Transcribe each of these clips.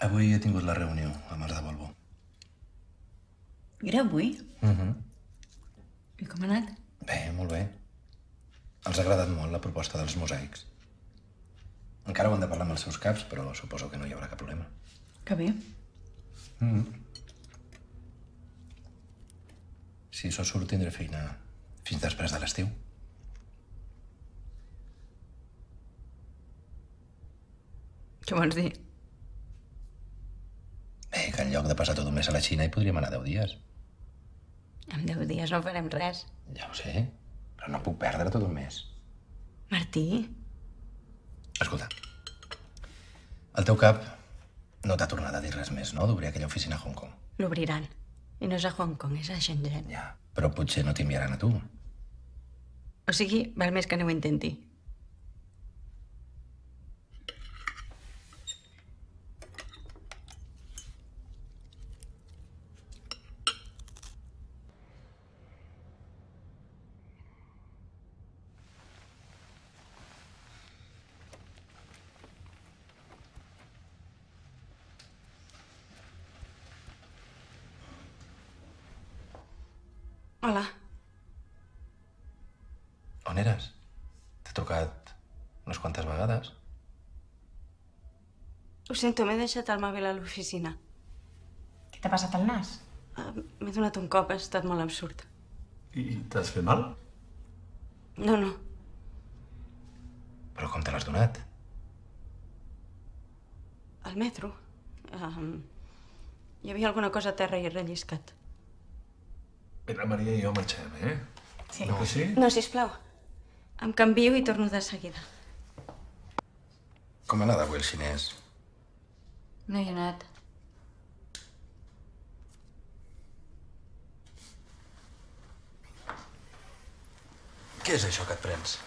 Avui he tingut la reunió amb els de Volvo. Era avui? Uh -huh. I com ha anat? Bé, molt bé. Els ha agradat molt la proposta dels mosaics. Encara ho han de parlar amb els seus caps, però suposo que no hi haurà cap problema. Que bé. Mm. Si això surt, tindré feina fins després de l'estiu. Què vols dir? Que en lloc de passar tot un mes a la Xina hi podríem anar 10 dies. En deu dies no farem res. Ja ho sé, però no puc perdre tot un mes. Martí? Escolta, el teu cap no t'ha tornat a dir res més, no?, d'obrir aquella oficina a Hong Kong. L'obriran. I no és a Hong Kong, és a Shenzhen. Ja, però potser no t'enviaran a tu. O sigui, val més que no ho intenti. Hola. On eres? T'he trucat unes quantes vegades. Ho sento, m'he deixat el mòbil a l'oficina. Què t'ha passat al nas? Uh, m'he donat un cop, ha estat molt absurd. I t'has fet mal? No, no. Però com te l'has donat? Al metro. Um, hi havia alguna cosa a terra i he relliscat. Mira, Maria i jo marxem, eh? Sí. No sí? No, sisplau. Em canvio i torno de seguida. Com ha anat avui el xinès? No hi he anat. Què és això que et prens?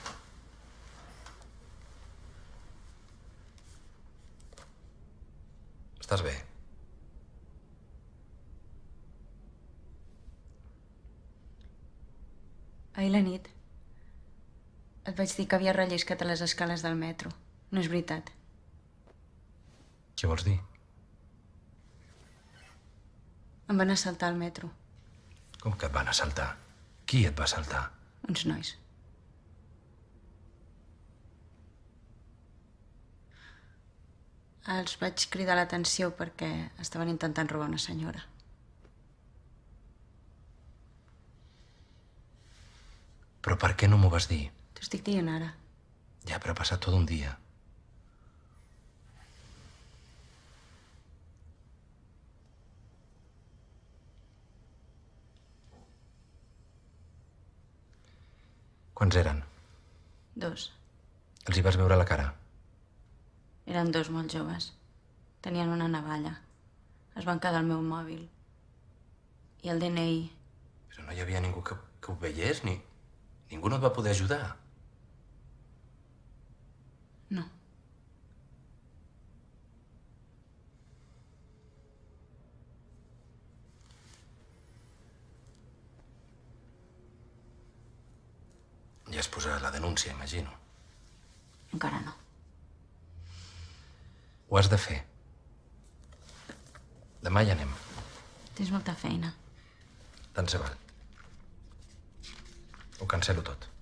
Estàs bé? Ahir la nit et vaig dir que havia relliscat a les escales del metro. No és veritat. Què vols dir? Em van assaltar al metro. Com que et van assaltar? Qui et va assaltar? Uns nois. Els vaig cridar l'atenció perquè estaven intentant robar una senyora. Però per què no m'ho vas dir? T'ho estic dient ara. Ja, però ha passat tot un dia. Quants eren? Dos. Els hi vas veure la cara? Eren dos molt joves. Tenien una navalla. Es van quedar el meu mòbil. I el DNI. Però no hi havia ningú que, que ho veiés, ni... Ningú no et va poder ajudar. No. Ja has posat la denúncia, imagino. Encara no. Ho has de fer. Demà hi anem. Tens molta feina. Tant se val. Ho cancelo tot.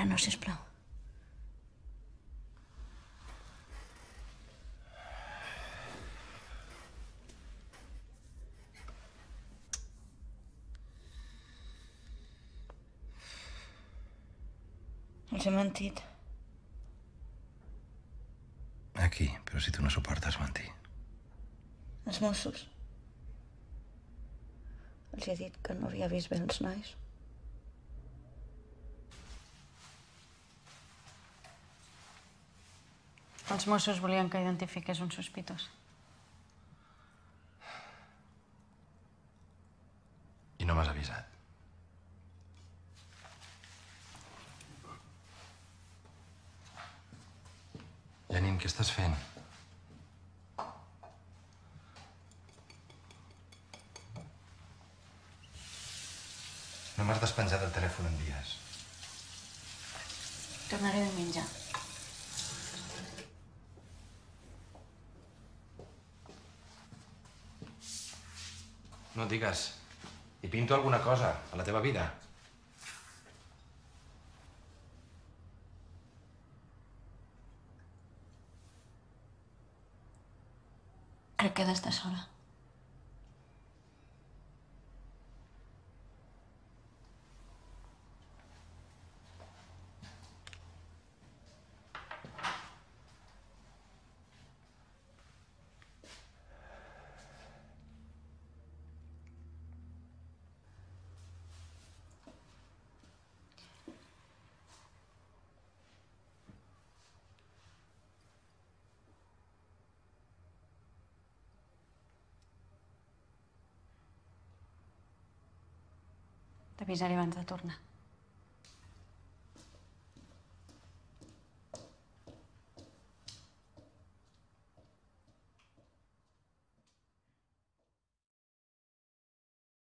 Ara no, sisplau. Els he mentit. Aquí, però si tu no suportes mentir. Els Mossos. Els he dit que no havia vist bé els nois. Els Mossos volien que identifiqués un sospitós. I no m'has avisat. Janine, què estàs fent? No m'has despenjat el telèfon en dies. Tornaré diumenge. No digues. Hi pinto alguna cosa a la teva vida. Crec que he d'estar sola. T'avisaré abans de tornar.